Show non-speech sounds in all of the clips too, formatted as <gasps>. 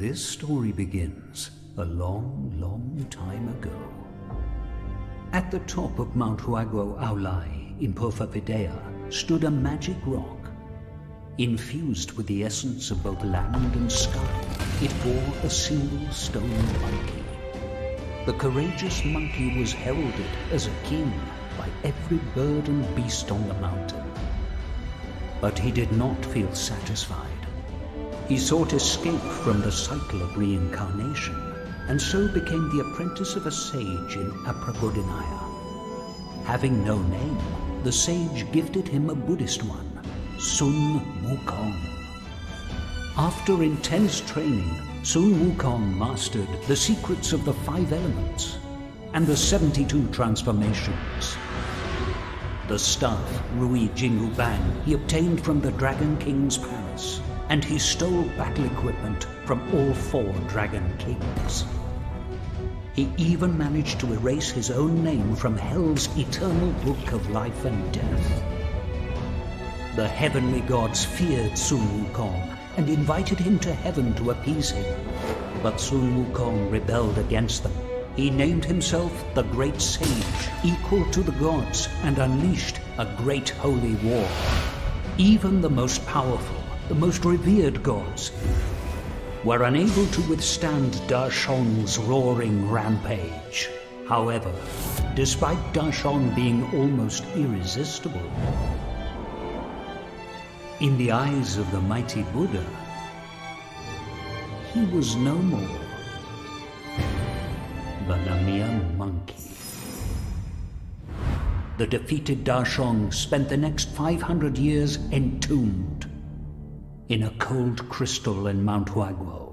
This story begins a long, long time ago. At the top of Mount Huaguo Aolai in Purvavideha stood a magic rock. Infused with the essence of both land and sky, it bore a single stone monkey. The courageous monkey was heralded as a king by every bird and beast on the mountain. But he did not feel satisfied. He sought escape from the cycle of reincarnation, and so became the apprentice of a sage in Aparagodaniya. Having no name, the sage gifted him a Buddhist one, Sun Wukong. After intense training, Sun Wukong mastered the secrets of the five elements and the 72 transformations. The staff, Ruyi Jingu Bang, he obtained from the Dragon King's palace, and he stole battle equipment from all four Dragon Kings. He even managed to erase his own name from Hell's eternal book of life and death. The heavenly gods feared Sun Wukong and invited him to heaven to appease him. But Sun Wukong rebelled against them. He named himself the Great Sage, equal to the gods, and unleashed a great holy war. Even the most powerful, the most revered gods, were unable to withstand Dasheng's roaring rampage. However, despite Dasheng being almost irresistible, in the eyes of the mighty Buddha, he was no more than a mere monkey. The defeated Da Sheng spent the next 500 years entombed in a cold crystal in Mount Huaguo.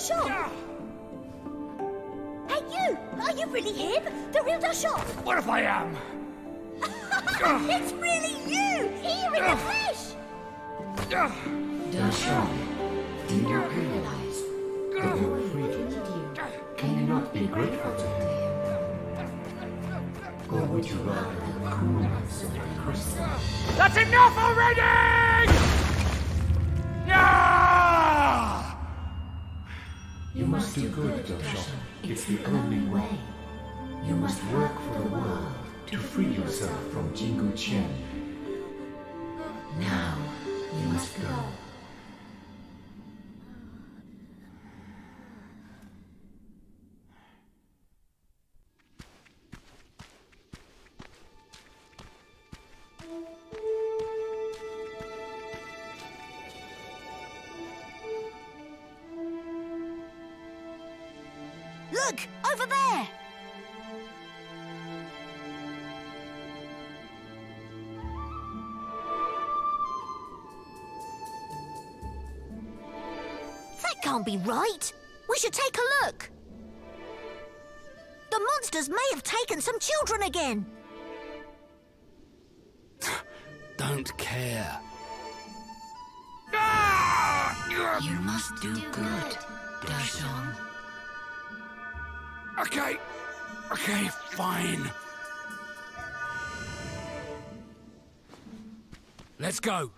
This is Hey, you! Are you really him? The real Dasheng? What if I am? <laughs> it's really you! Here in the flesh! Dasheng, do you not realize that your friend you? Can you not be grateful to him? Or would you rather the coolness of the crystal? That's enough already! Do good, Dasheng. It's the only way. You must work for the world to free yourself from Jingu Chen. Now, you must go. Be right. We should take a look. The monsters may have taken some children again. <sighs> Don't care. Ah! You must do good, Dasheng. Okay. Okay, fine. Let's go.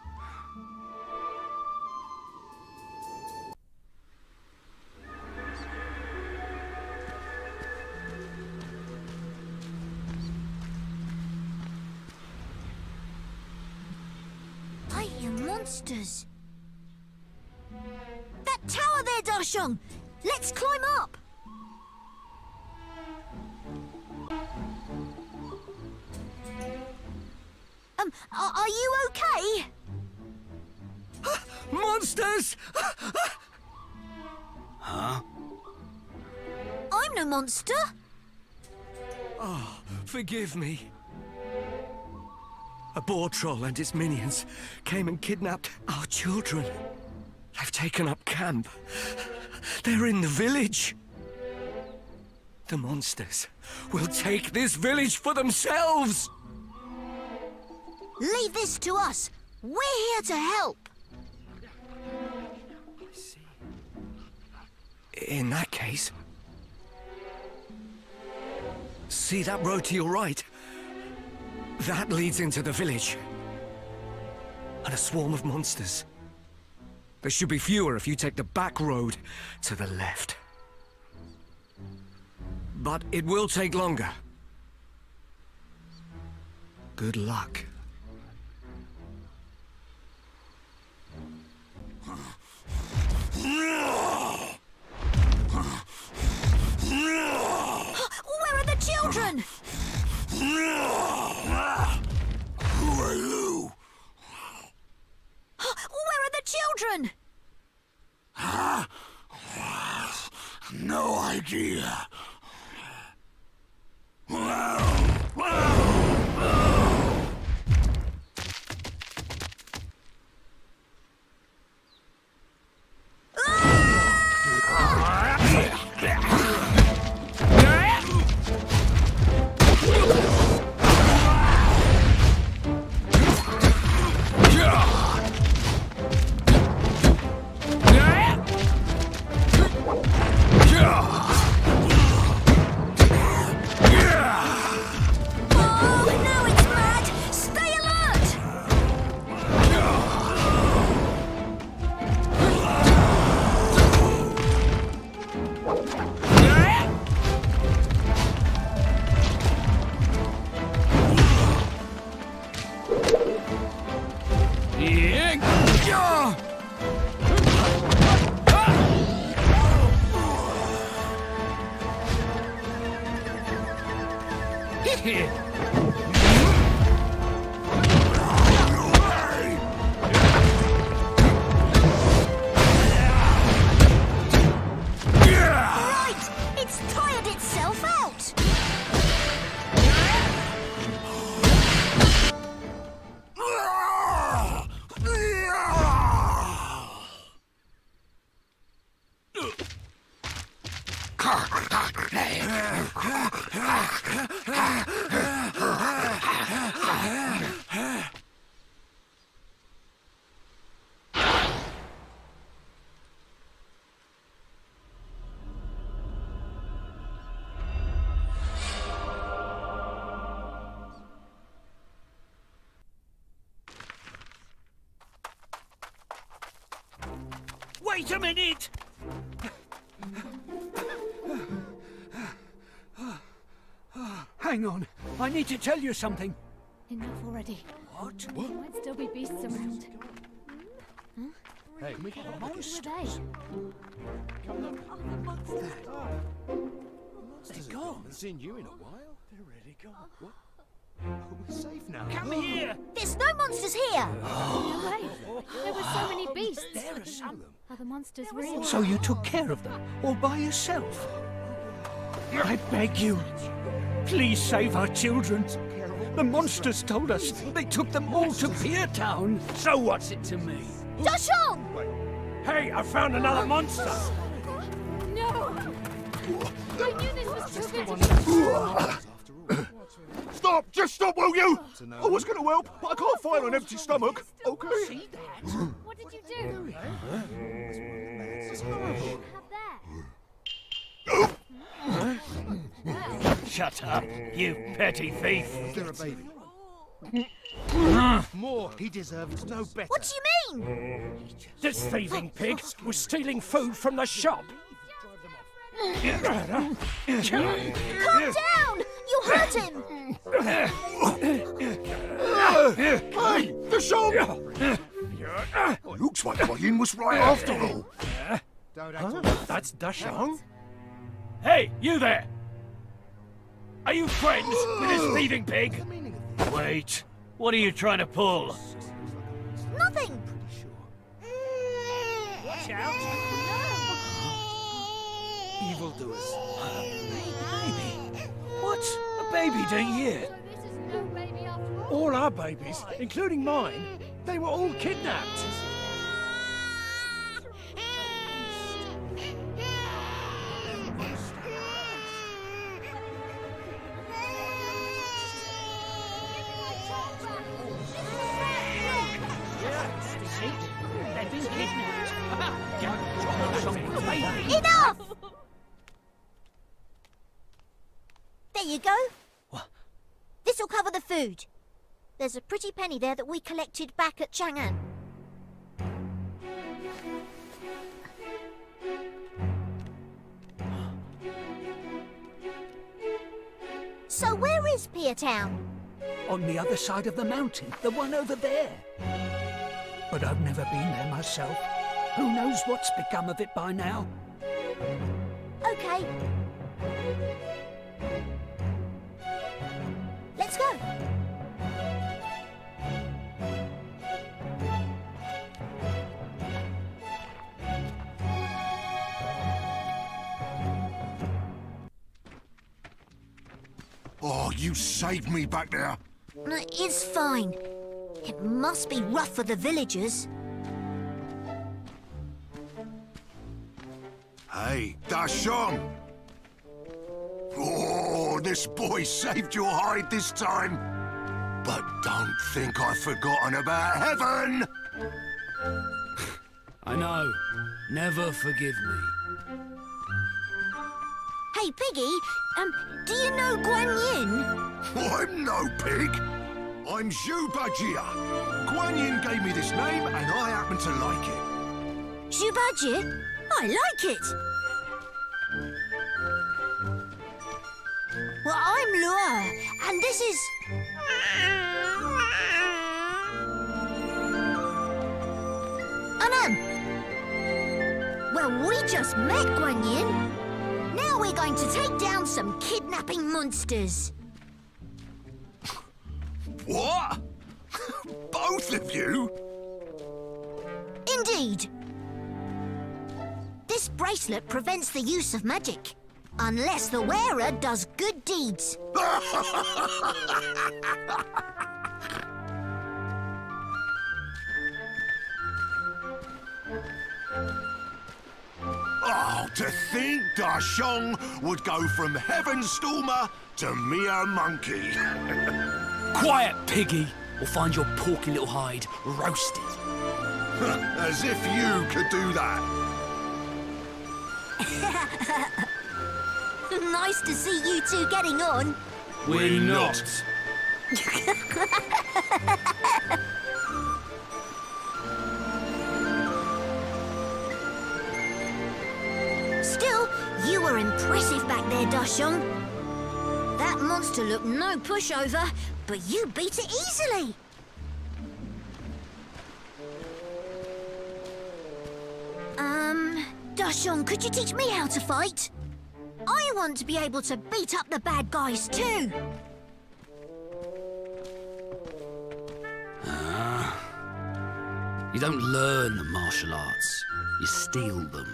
Forgive me. A boar troll and its minions came and kidnapped our children. They've taken up camp. They're in the village. The monsters will take this village for themselves. Leave this to us. We're here to help. In that case... See that road to your right? That leads into the village. And a swarm of monsters. There should be fewer if you take the back road to the left. But it will take longer. Good luck. <laughs> <gasps> Where are the children? Who are you? Where are the children? No idea. Wait a minute! Hang on, I need to tell you something. Enough already. What? There might still be beasts around. Hmm? Hey, can we get monsters? Who were they? Oh, oh, they're gone. Seen you in a while. They're really gone. Oh. What? We're safe now. Come here! There's no monsters here. No way. There were so oh, many beasts. There are some. of Are the monsters real? So you took care of them, all by yourself? I beg you, please save our children. The monsters told us they took them all to Pier Town. So what's it to me? Dasheng! Hey, I found another monster! No! I knew this was too good to be Stop! Just stop, will you? I was going to oh, help, but I can't fight on an empty stomach. Okay. What did you do? Have that. Shut up, you petty thief! They're a baby. More. He deserves no better. What do you mean? This thieving pig was stealing food from the shop. Calm down! You hurt him! Hey, the shop! Looks like Guan was right after all. Don't act all That's Dasheng? Hey, you there! Are you friends with this <gasps> thieving pig? Wait, what are you trying to pull? Nothing! Pretty sure. Watch out! <laughs> evildoers. What's a baby doing here? All. Our babies, including mine, they were all kidnapped. Enough! There you go. What? This'll cover the food. There's a pretty penny there that we collected back at Chang'an. So where is Pier Town? On the other side of the mountain, the one over there. But I've never been there myself. Who knows what's become of it by now? Okay. Oh, you saved me back there. No, It's fine. It must be rough for the villagers. Hey, Dasheng! Oh, this boy saved your hide this time. But don't think I've forgotten about heaven! <laughs> I know. Never forgive me. Hey, Piggy, um, do you know Guan Yin? <laughs> I'm no pig. I'm Zhu Bajie. Guan Yin gave me this name and I happen to like it. Zhubajie? I like it. Well, I'm Lua, and this is... Anam. Well, we just met Guan Yin. We're going to take down some kidnapping monsters. What? Both of you? Indeed. This bracelet prevents the use of magic. Unless the wearer does good deeds. <laughs> Oh, to think Dasheng would go from Heaven Stormer to mere monkey. <laughs> Quiet, piggy, or find your porky little hide roasted. <laughs> As if you could do that. <laughs> nice to see you two getting on. We're not. Still, you were impressive back there, Dasheng. That monster looked no pushover, but you beat it easily. Um, Dasheng, could you teach me how to fight? I want to be able to beat up the bad guys too. Ah. You don't learn the martial arts, you steal them.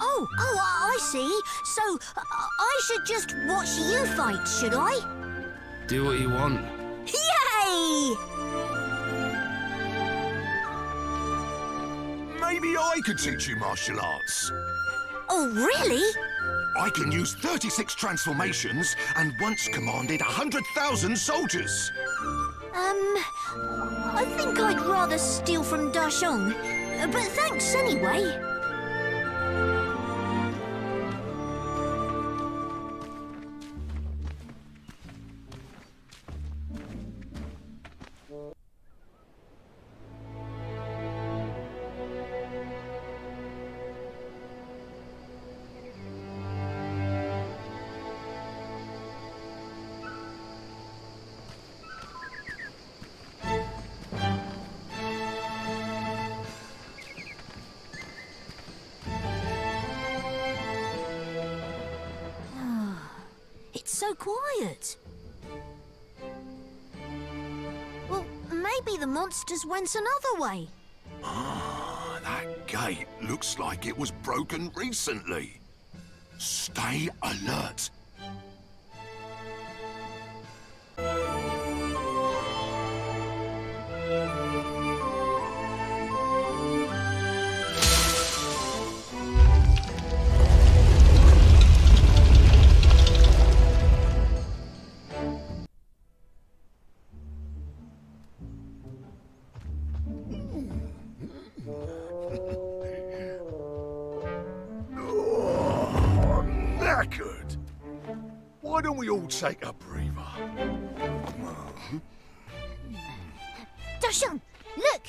Oh, oh, I I see. So, uh, I should just watch you fight, should I? Do what you want. Yay! Maybe I could teach you martial arts. Oh, really? I can use 36 transformations and once commanded 100,000 soldiers. Um, I think I'd rather steal from Dasheng. Uh, But thanks anyway. Quiet. Well, maybe the monsters went another way. Ah, that gate looks like it was broken recently. Stay alert. Take a breather? Dasheng, look!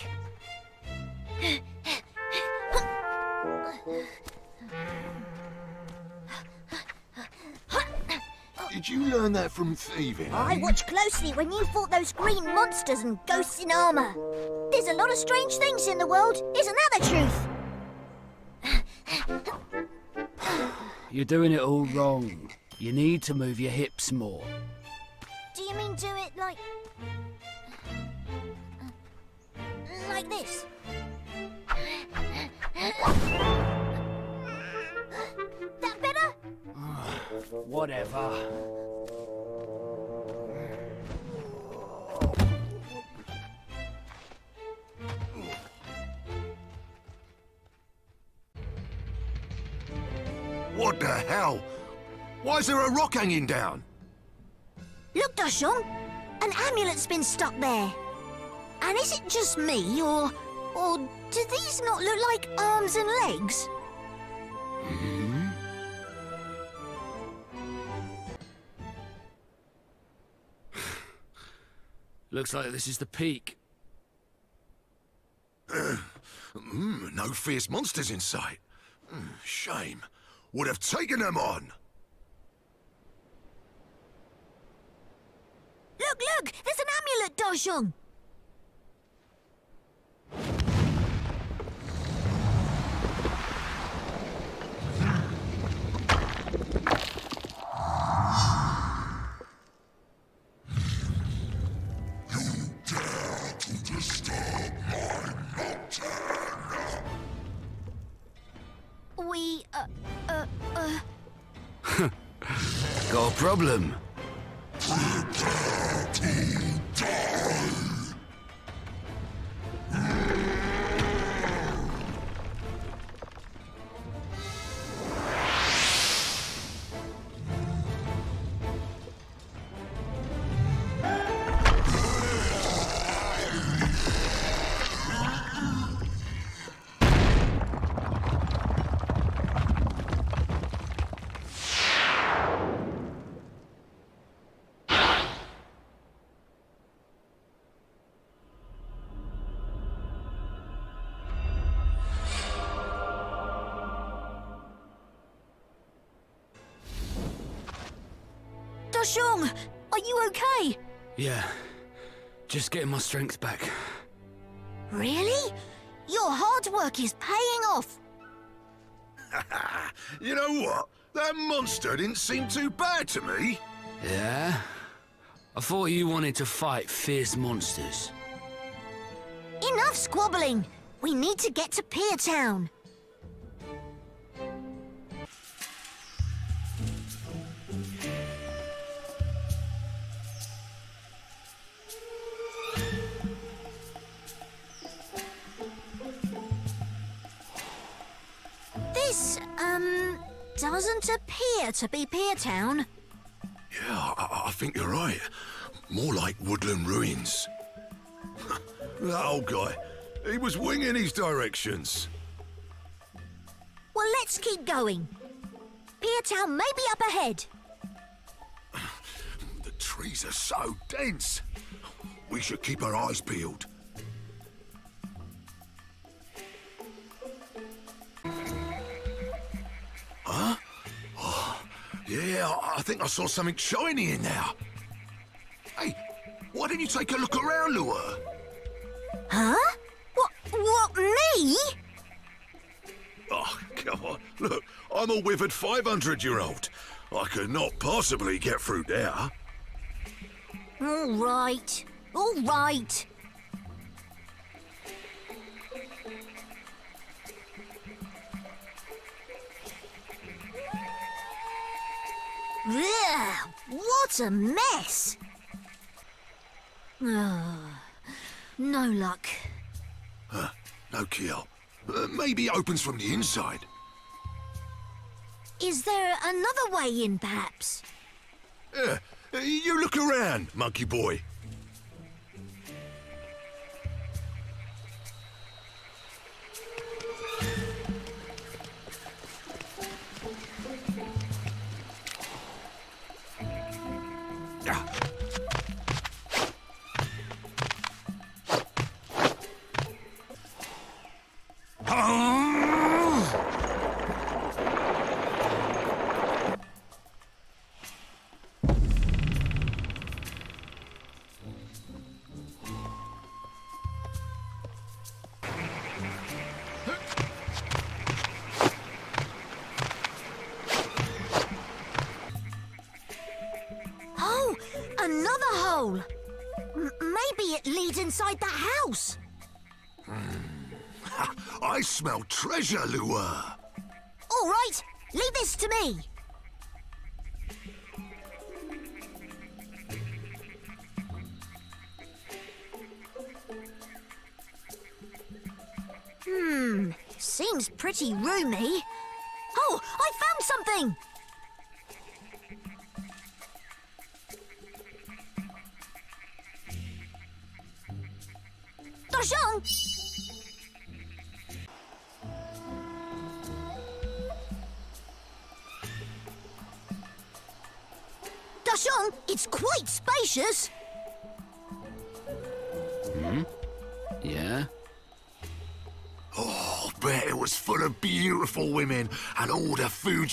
Did you learn that from thieving? I watched closely when you fought those green monsters and ghosts in armor. There's a lot of strange things in the world, isn't that the truth? You're doing it all wrong. You need to move your hips more. Do you mean do it like... Like this? That better? Whatever. What the hell? Why is there a rock hanging down? Look, Dasheng! An amulet's been stuck there. And is it just me, or... Or do these not look like arms and legs? <sighs> Looks like this is the peak. <clears throat> Mm, no fierce monsters in sight. Mm, shame. Would have taken them on. Look, look! There's an amulet, Dasheng! We, uh, uh, uh... <laughs> Got a problem? Dasheng, are you okay? Yeah. Just getting my strength back. Really? Your hard work is paying off. <laughs> You know what? That monster didn't seem too bad to me. Yeah? I thought you wanted to fight fierce monsters. Enough squabbling. We need to get to Pier Town. To be Pier Town. Yeah, I, I think you're right. More like woodland ruins. <laughs> that old guy, he was winging his directions. Well, let's keep going. Pier Town may be up ahead. <sighs> The trees are so dense. We should keep our eyes peeled. Huh? Yeah, I think I saw something shiny in there. Hey, why don't you take a look around, Lua? Huh? What? What, me? Oh, come on. Look, I'm a withered 500-year-old. I could not possibly get through there. All right. All right. Ugh, what a mess! Ah, <sighs> no luck. Huh, no kill. Uh, maybe it opens from the inside. Is there another way in, perhaps? Uh, you look around, monkey boy. Treasure, Lua. All right, leave this to me. Hmm, seems pretty roomy.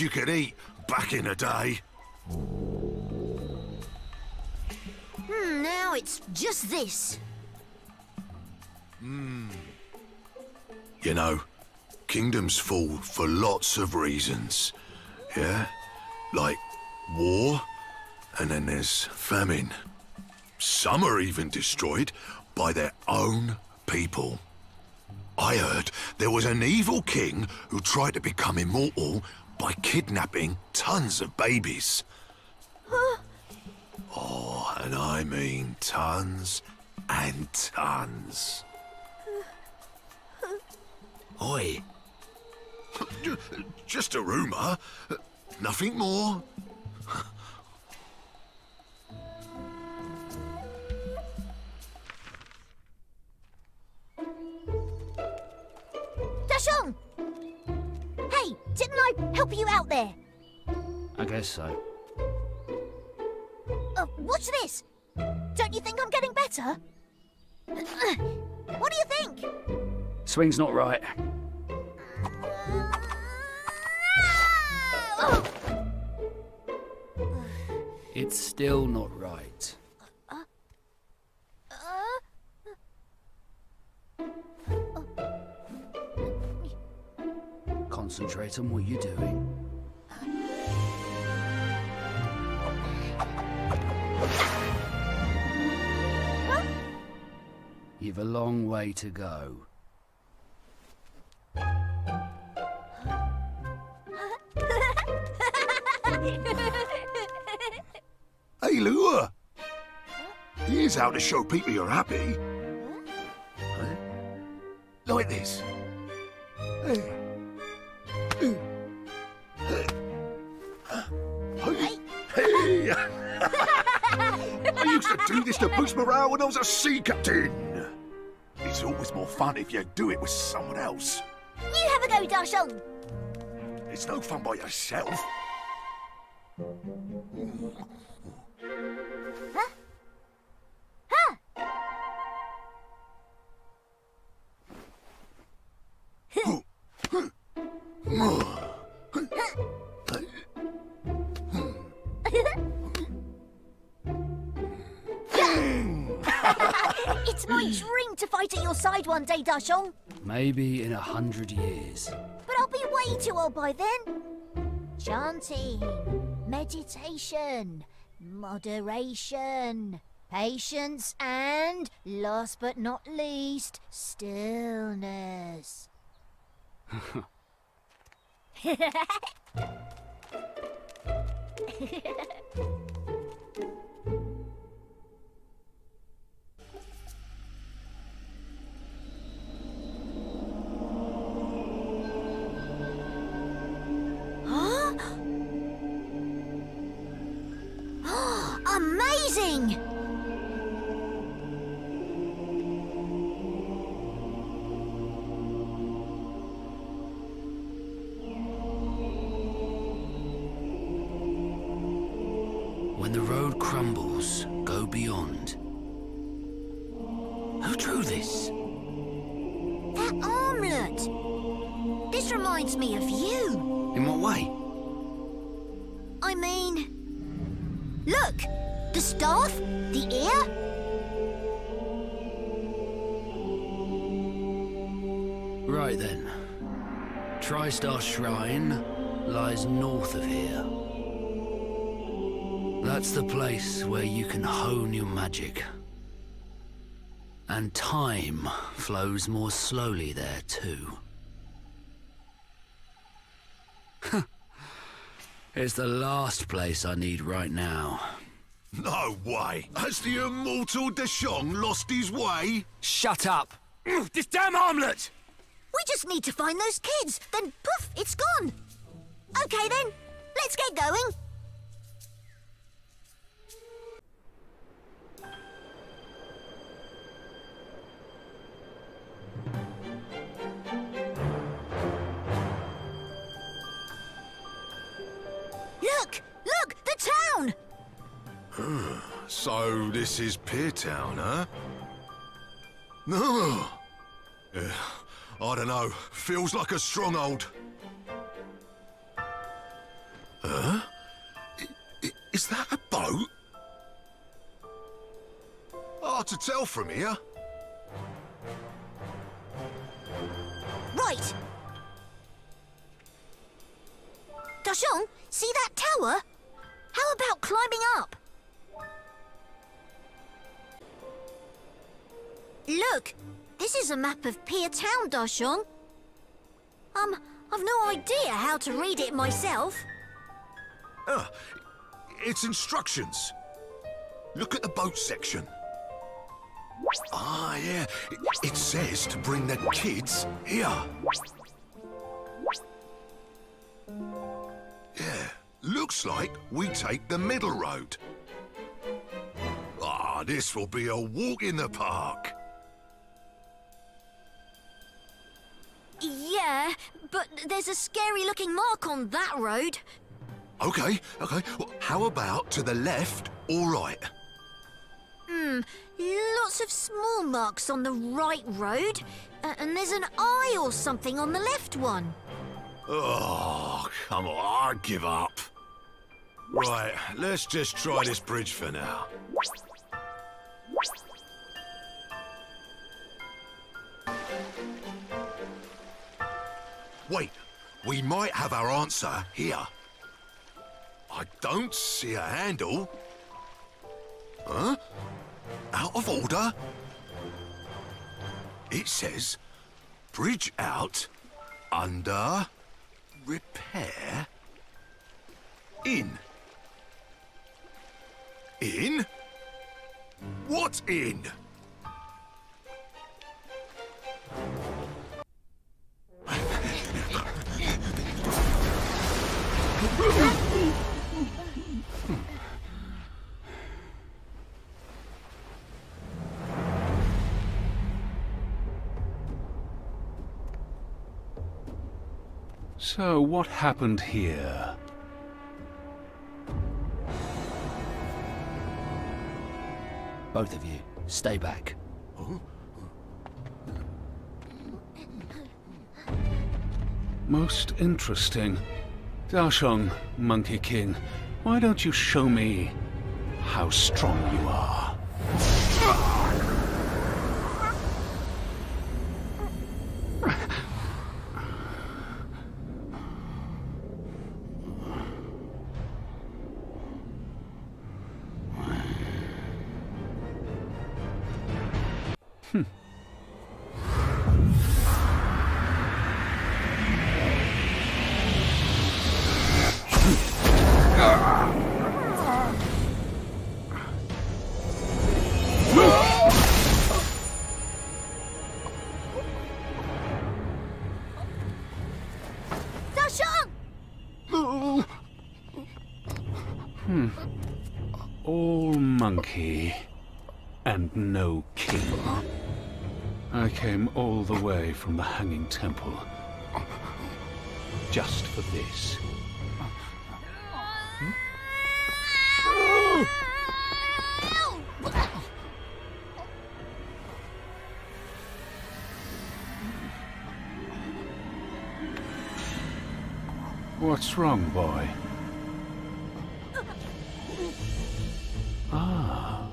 You could eat back in a day. Hmm, now it's just this. You know, kingdoms fall for lots of reasons. Yeah? Like war, and then there's famine. Some are even destroyed by their own people. I heard there was an evil king who tried to become immortal by kidnapping tons of babies. oh, and I mean tons and tons. Oi. Just a rumour. Nothing more. Dasheng! Didn't I help you out there? I guess so. Uh, watch this. Don't you think I'm getting better? What do you think? Swing's not right. It's still not right. Concentrate on what you're doing. You've a long way to go. Hey, Lua! Here's how to show people you're happy. Huh? Like this. Hey. <laughs> I used to do this to boost morale when I was a sea captain. It's always more fun if you do it with someone else. You have a go, Dasheng. It's no fun by yourself. One day, Dasheng. Maybe in a hundred years. But I'll be way too old by then. Chanting, meditation, moderation, patience, and, last but not least, stillness. <laughs> <laughs> Amazing! The staff, the ear, Right then. TriStar Shrine lies north of here. That's the place where you can hone your magic. And time flows more slowly there too. <laughs> it's the last place I need right now. No way! Has the immortal Dasheng lost his way? Shut up! This damn armlet! we just need to find those kids. Then poof, it's gone. Okay then, let's get going. Look! Look! The town! So this is Peartown, huh? No. <laughs> Yeah, I don't know. Feels like a stronghold. Huh? I- i- is that a boat? Hard to tell from here. Right. Dasheng, see that tower? How about climbing up? Look, this is a map of Pier Town, Dasheng. Um, I've no idea how to read it myself. Ah, it's instructions. Look at the boat section. Ah, yeah. It, it says to bring the kids here. Yeah, looks like we take the middle road. Ah, this will be a walk in the park. Yeah, but there's a scary looking mark on that road. Okay, okay. Well, how about to the left or right? Hmm, lots of small marks on the right road, uh, and there's an eye or something on the left one. Oh, come on, I give up. Right, let's just try this bridge for now. Wait, we might have our answer here. I don't see a handle. Huh? Out of order? It says, bridge out, under, repair, in. In? What in? So, what happened here? Both of you, stay back. Most interesting. Dasheng, Monkey King, why don't you show me how strong you are? Temple. Just for this. What's wrong, boy? Ah,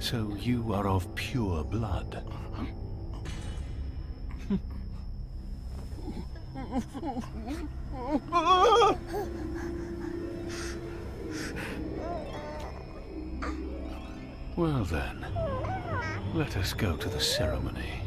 so you are of pure blood. Let us go to the ceremony.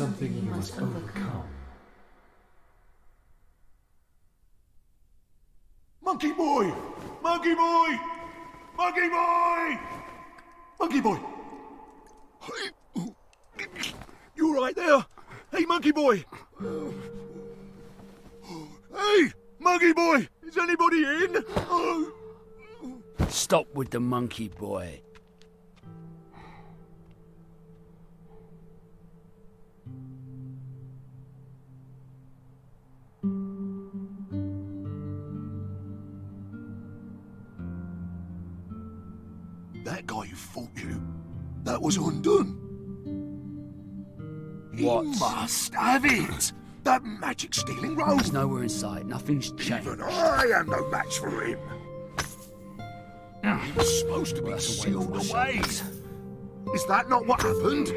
Something you must overcome. Monkey boy! Monkey boy! Monkey boy! Monkey boy! You right there? Hey, monkey boy! Hey, monkey boy! Is anybody in? Stop with the monkey boy. Was undone. What? He must have it! That magic stealing rogue! He's nowhere in sight. Nothing's changed. Even I am no match for him. Ah. He was supposed to be sealed away. Is that not what happened?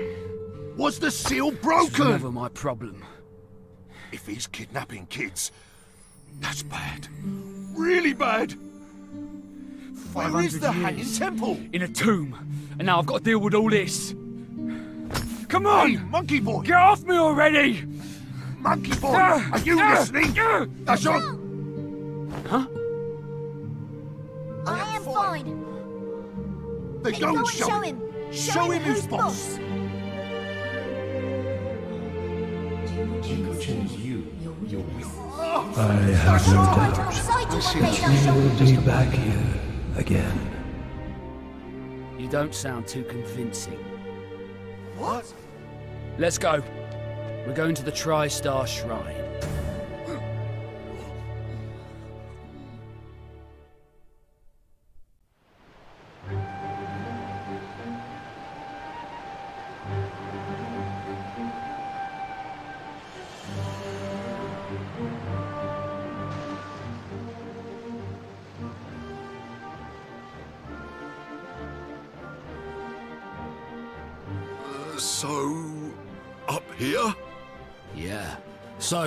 Was the seal broken? It's never my problem. If he's kidnapping kids, that's bad. Really bad. Where is 500 the Hanging. Temple? In a tomb. And now I've got to deal with all this. Come Hey, on! monkey boy! Get off me already! Monkey boy! Ah, Are you ah, listening? ah. That's on! Huh? I am fine. They Then go go and and show, show him. him. Show him who's boss. Jingu Jingo Chen is you, your weakness. I have no doubt Outside to that what they he done. will be back here again. You don't sound too convincing. What? Let's go. We're going to the Tri-Star Shrine.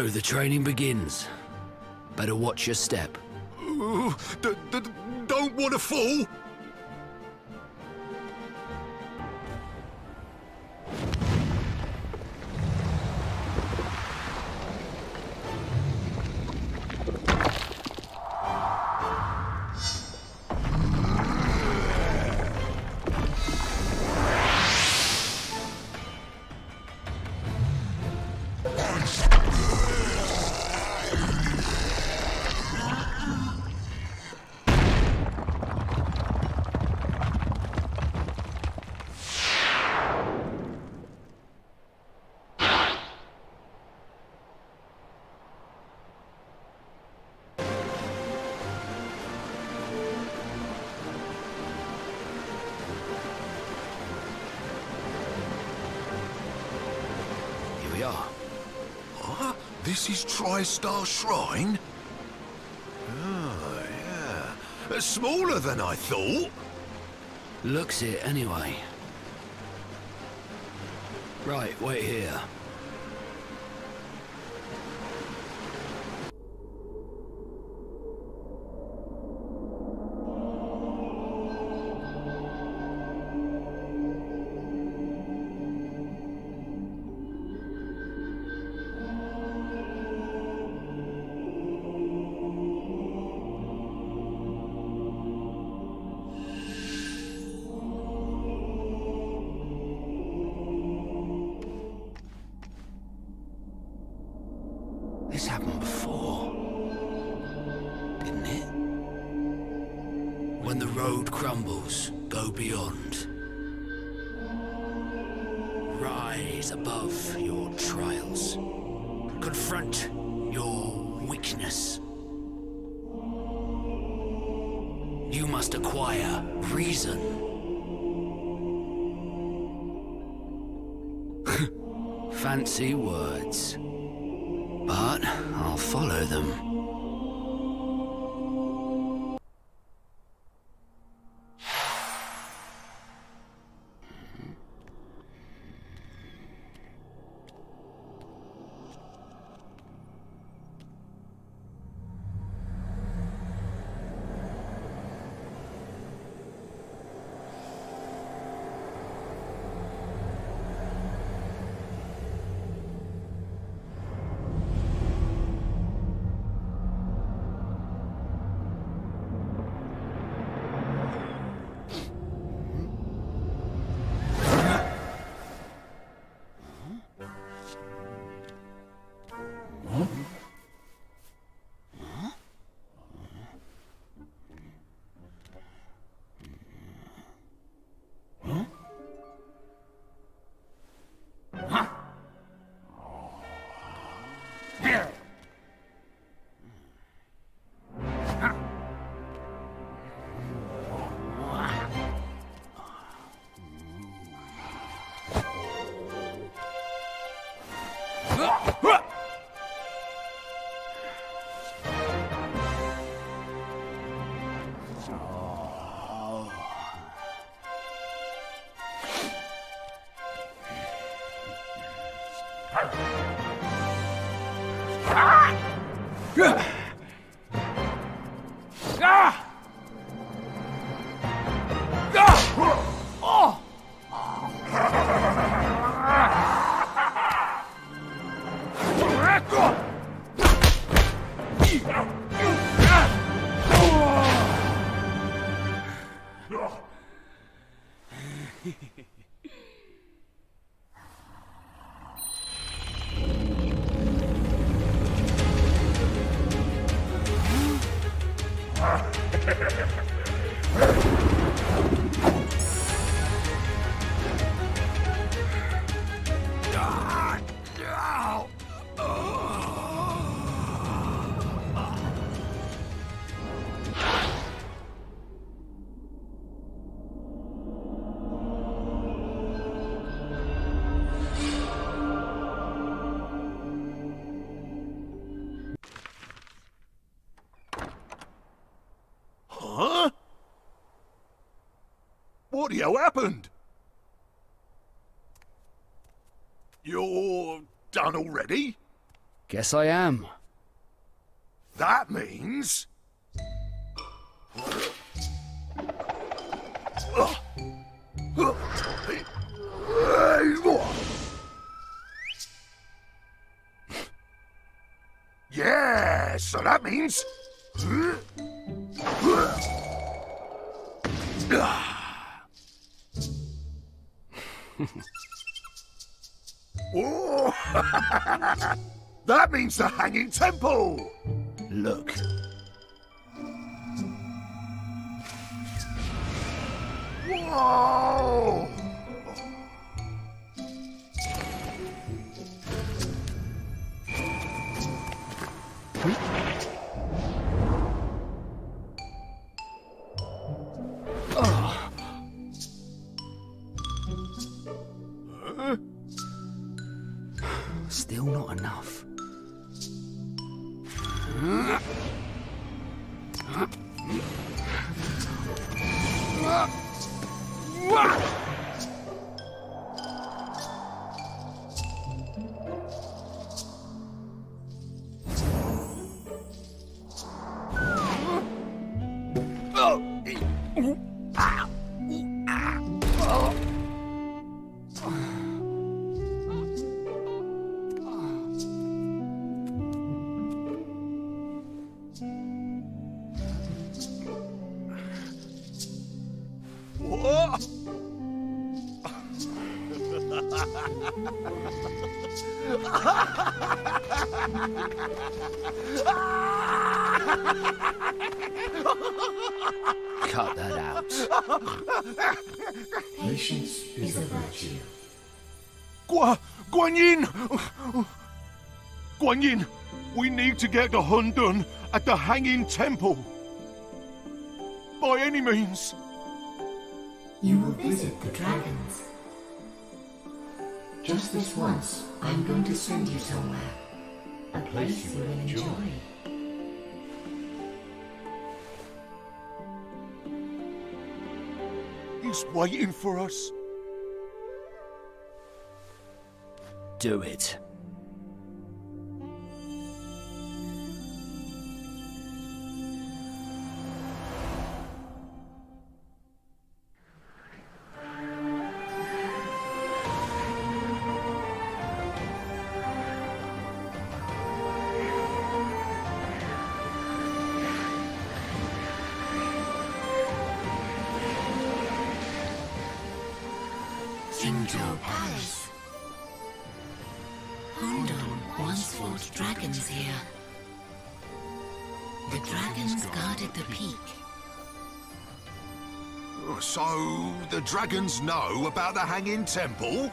The training begins. Better watch your step. Uh, don't want to fall. This is Tri-Star Shrine? Oh, yeah. Smaller than I thought. Looks it anyway. Right, wait here. What hell happened? You're done already? Guess I am. That means... Yeah, so that means... <laughs> Oh, <laughs> that means the Hanging Temple! Look. Whoa! We need to get to Hundun at the Hanging Temple. By any means. You will visit the dragons. Just this once, I'm going to send you somewhere. A place you will enjoy. He's waiting for us. Do it. Dragons know about the Hanging Temple?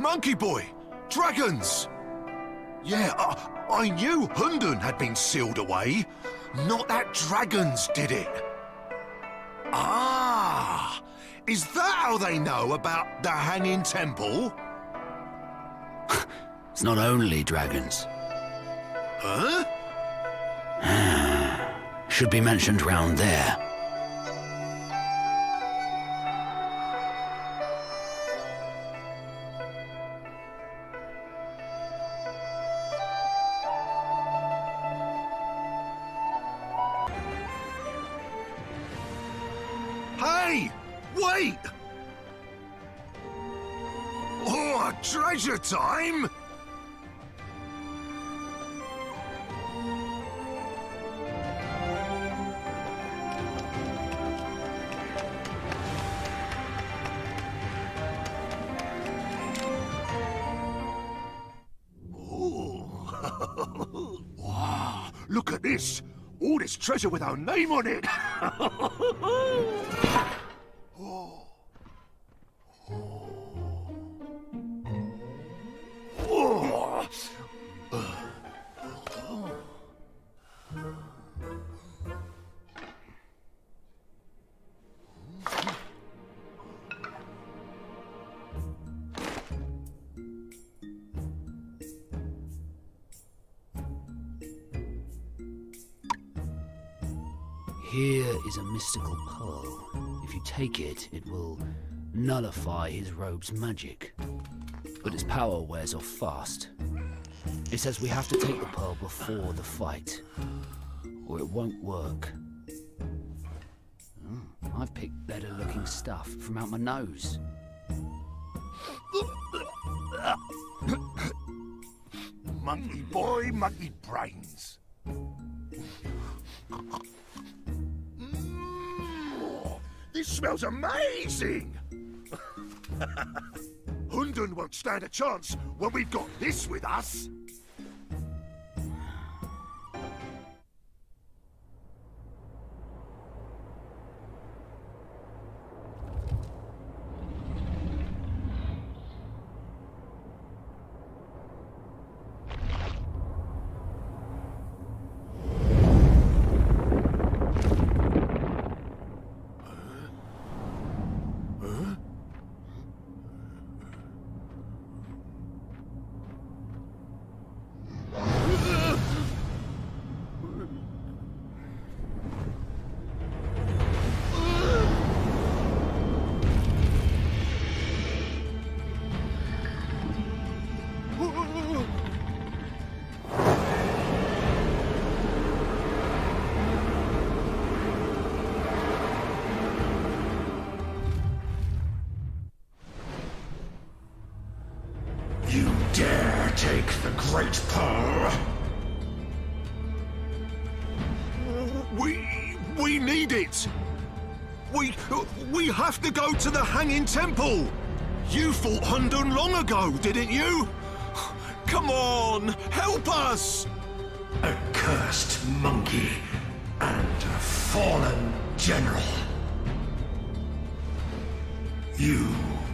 Monkey Boy! Dragons! Yeah, I, I knew Hundun had been sealed away. Not that dragons did it. Ah! Is that how they know about the Hanging Temple? <laughs> It's not only dragons. Huh? <sighs> Should be mentioned round there. Treasure with our name on it! <laughs> mystical pearl. If you take it, it will nullify his robe's magic. But its power wears off fast. It says we have to take the pearl before the fight, or it won't work. Hmm, I've picked better looking stuff from out my nose. monkey boy, monkey brains. Smells amazing! <laughs> Hundun won't stand a chance when we've got this with us. To go to the Hanging Temple! You fought Hundun long ago, didn't you? Come on, help us! A cursed monkey and a fallen general. You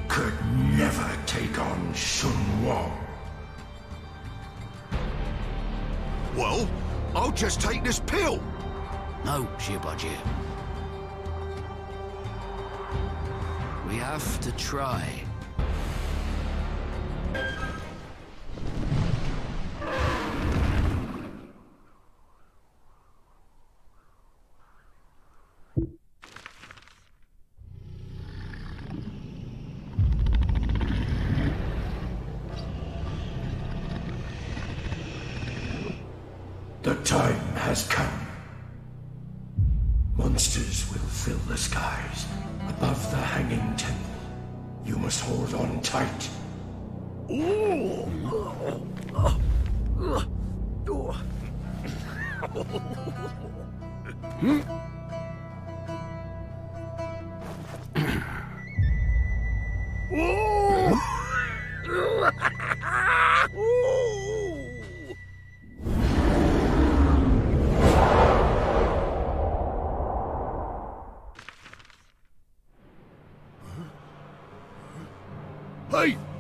could never take on Sun Wong. Well, I'll just take this pill. No, Zhubajie. Have to try.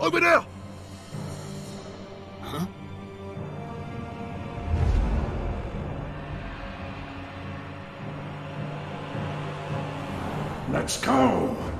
Over there! Let's go!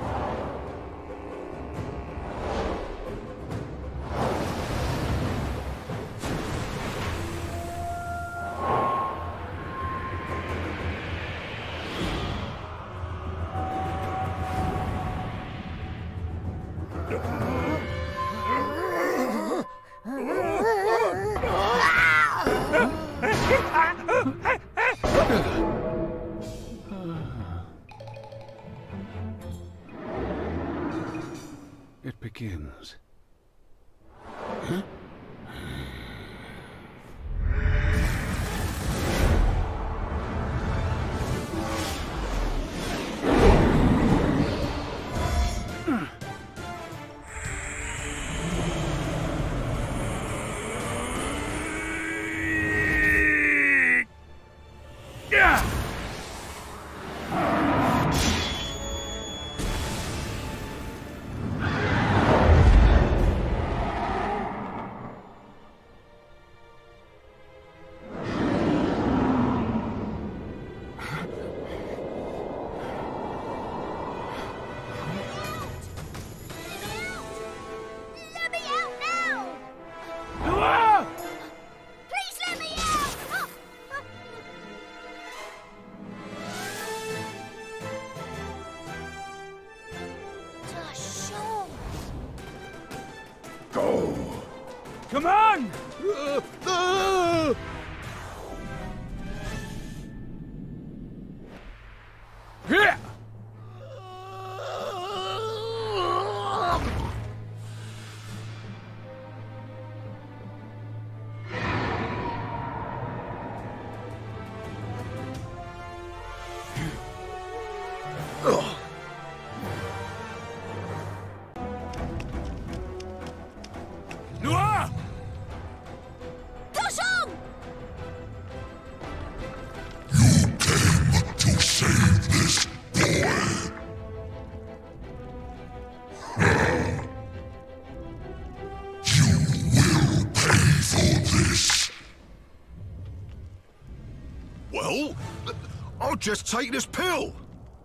Just take this pill.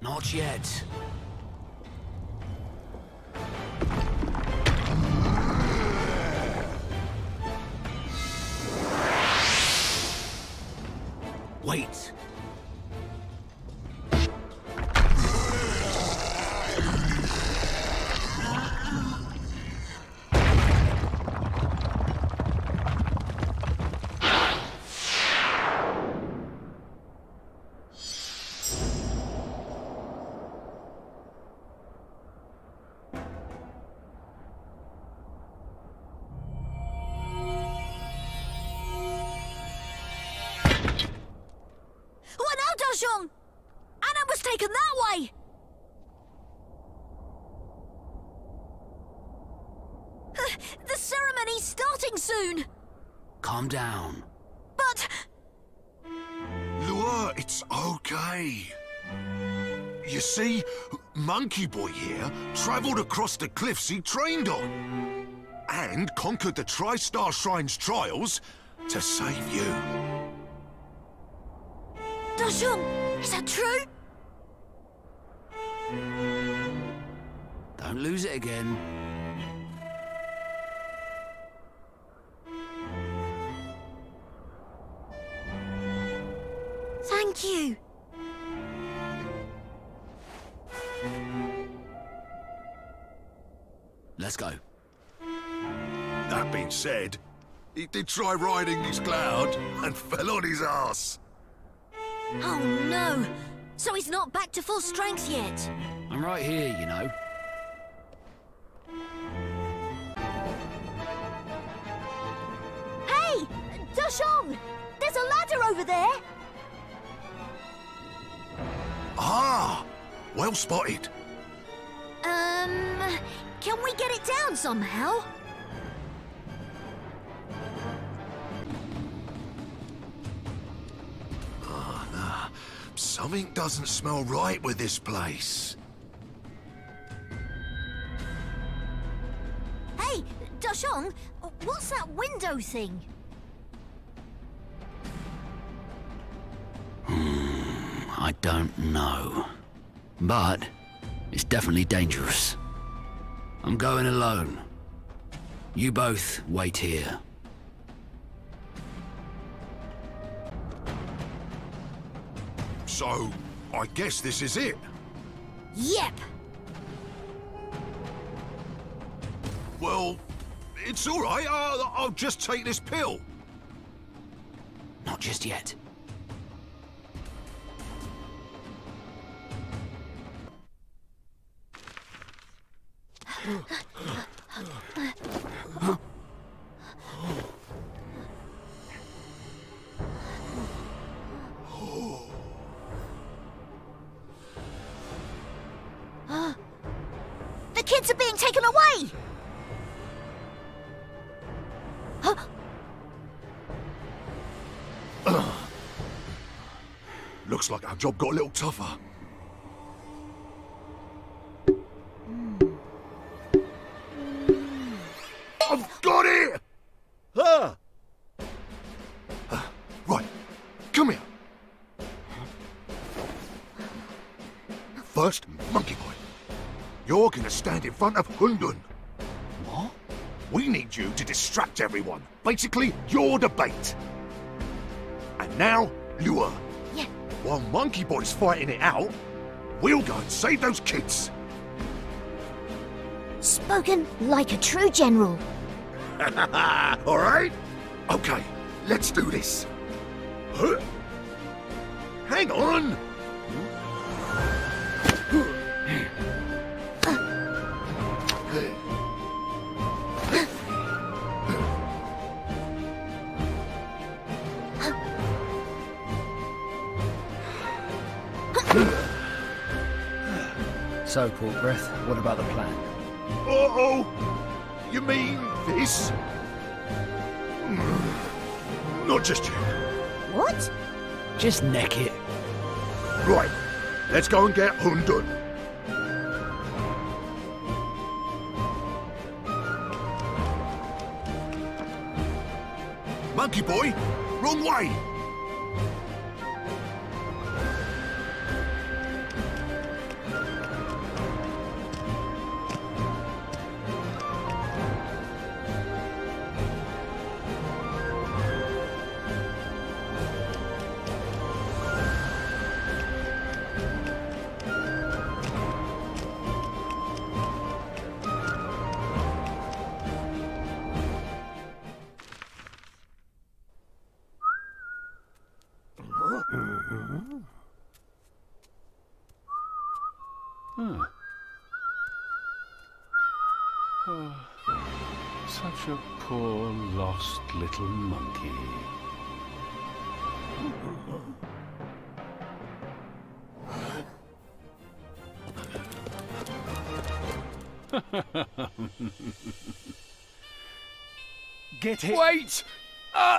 Not yet. Monkey Boy here travelled across the cliffs he trained on and conquered the Tri-Star Shrine's trials to save you. Dasheng, is that true? Don't lose it again. Thank you. Let's go. That being said, he did try riding his cloud and fell on his ass. Oh no! So he's not back to full strength yet? I'm right here, you know. Hey! Dasheng! There's a ladder over there! Ah, well spotted. Um, can we get it down somehow? Oh, nah. Something doesn't smell right with this place. Hey, Dasheng, what's that window thing? Hmm, I don't know. But it's definitely dangerous. I'm going alone. You both wait here. So, I guess this is it. Yep. Well, it's all right. I'll, I'll just take this pill. Not just yet. The kids are being taken away! Looks like our job got a little tougher. Front of Hundun. What? We need you to distract everyone. Basically, you're the bait. And now, Lure. Yeah. While Monkey Boy's fighting it out, we'll go and save those kids. Spoken like a true general. <laughs> All right? Okay, let's do this. Huh? Hang on. So, Port Breath, what about the plan? Uh-oh! You mean this? Hmm. Not just yet. What? Just neck it. Right, let's go and get Hundun. Monkey boy, wrong way! Wait! Uh,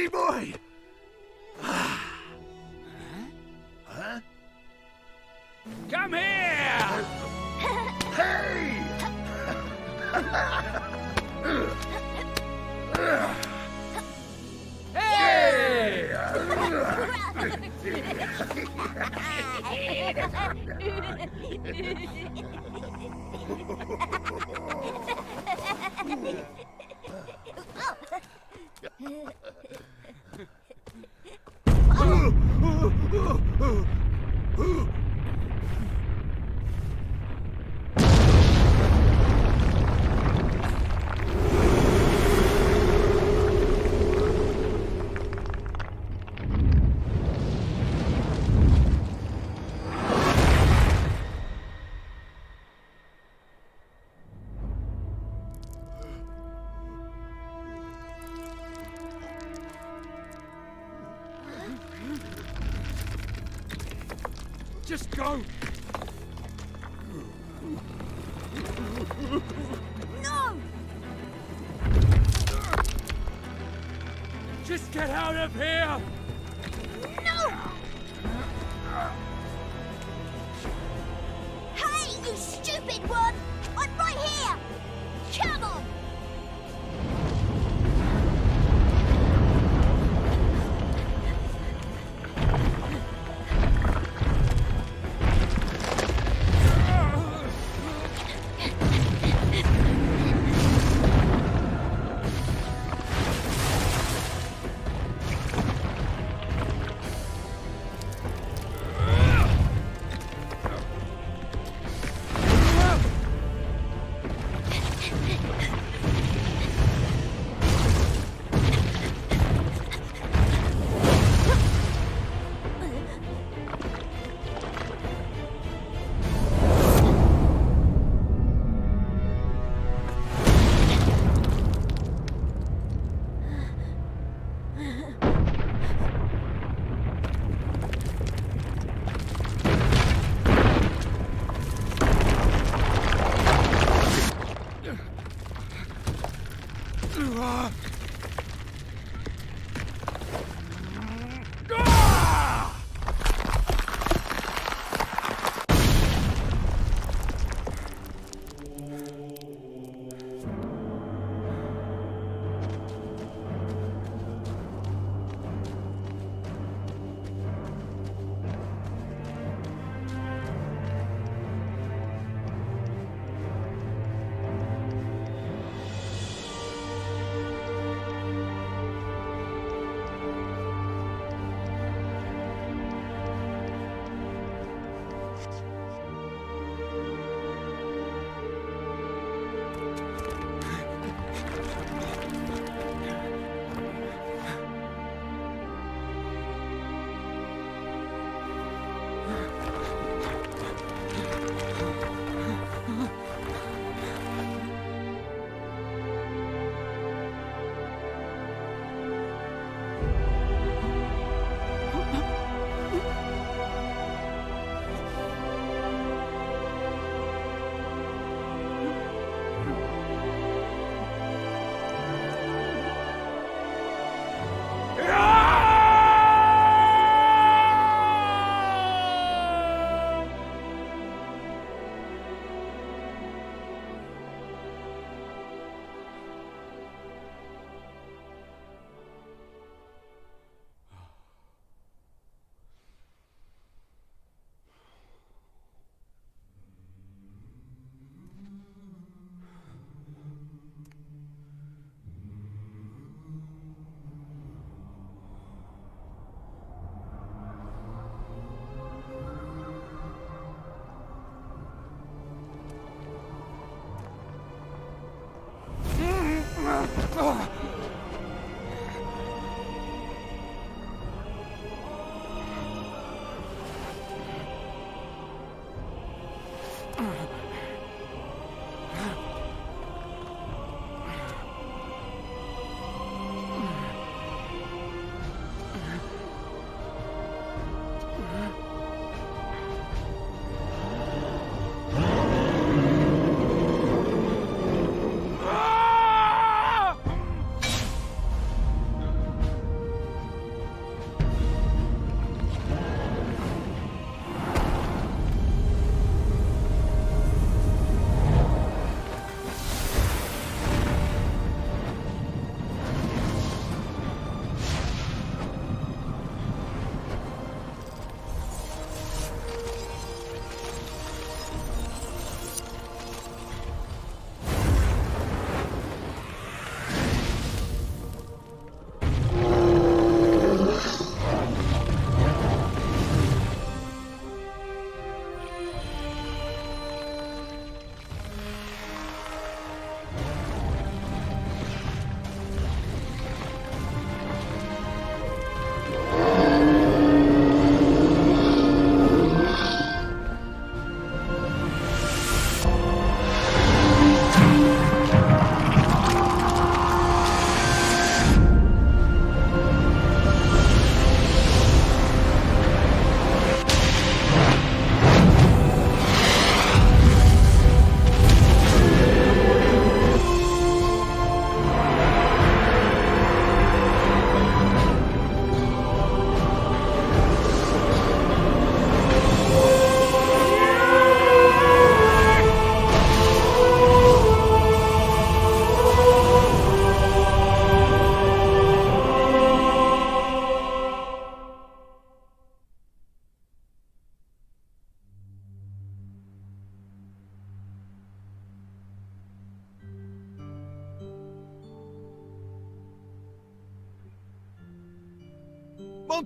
Monkey boy! Of here!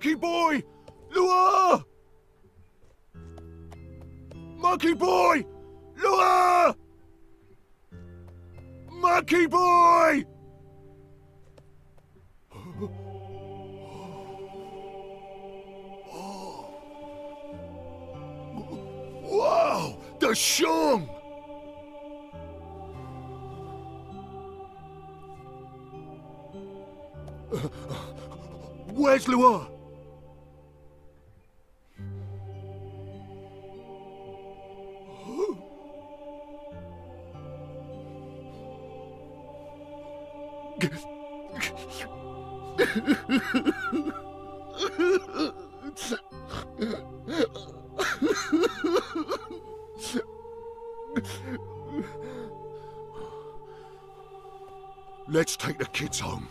Monkey boy! Liuer! Monkey boy! Liuer! Monkey boy! Wow! Da Sheng! Where's Liuer? Let's take the kids home.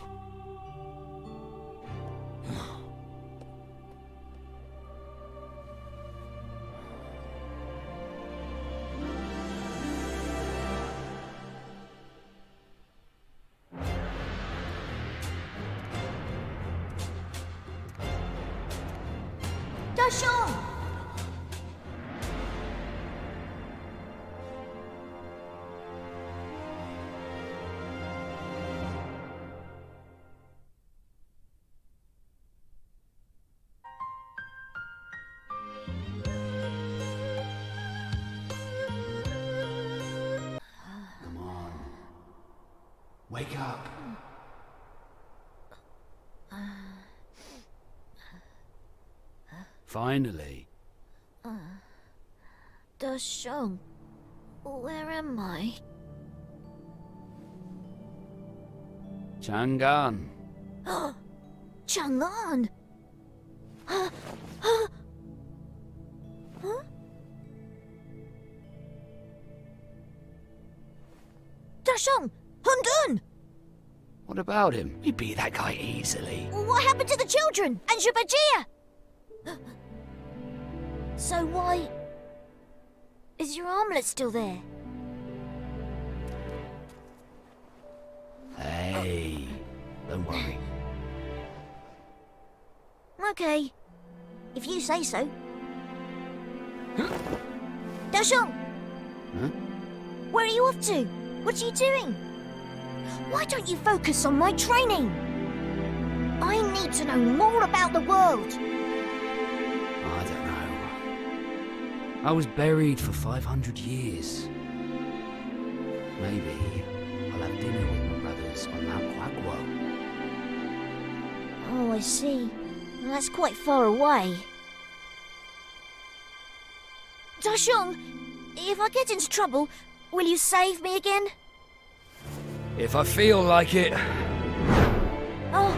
Changan. <gasps> Chang'an! Huh? Huh? Huh? Dasheng! Hundun! What about him? He beat that guy easily. What happened to the children? And Zhubajie? So why... Is your armlet still there? Don't worry. Okay. If you say so. Dasheng! Huh? Where are you off to? What are you doing? Why don't you focus on my training? I need to know more about the world. I don't know. I was buried for 500 years. Maybe I'll have dinner with my brothers on Mount Huaguo. Oh, I see. Well, that's quite far away. Dasheng, if I get into trouble, will you save me again? If I feel like it. Oh.